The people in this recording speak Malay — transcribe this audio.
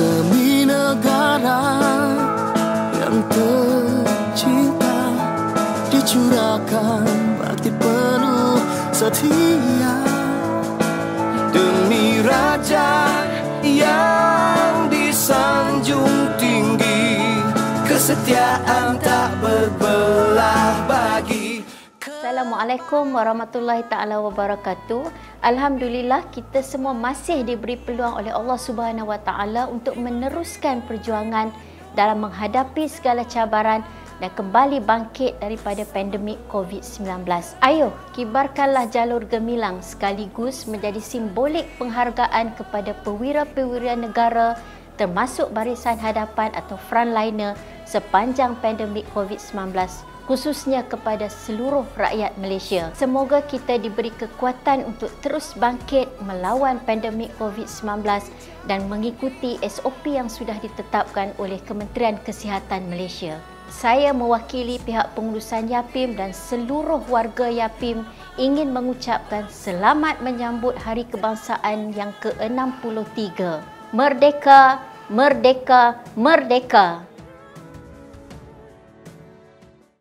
demi negara yang tercinta dicurahkan bakti penuh setia demi raja yang disanjung tinggi kesetiaan tak berbelit. Assalamualaikum warahmatullahi taala wabarakatuh. Alhamdulillah kita semua masih diberi peluang oleh Allah Subhanahu wa taala untuk meneruskan perjuangan dalam menghadapi segala cabaran dan kembali bangkit daripada pandemik COVID-19. Ayo, kibarkanlah jalur gemilang sekaligus menjadi simbolik penghargaan kepada perwira-perwira negara termasuk barisan hadapan atau frontliner sepanjang pandemik COVID-19 khususnya kepada seluruh rakyat Malaysia. Semoga kita diberi kekuatan untuk terus bangkit melawan pandemik COVID-19 dan mengikuti SOP yang sudah ditetapkan oleh Kementerian Kesihatan Malaysia. Saya mewakili pihak pengurusan YAPIM dan seluruh warga YAPIM ingin mengucapkan selamat menyambut Hari Kebangsaan yang ke-63. Merdeka, merdeka, merdeka.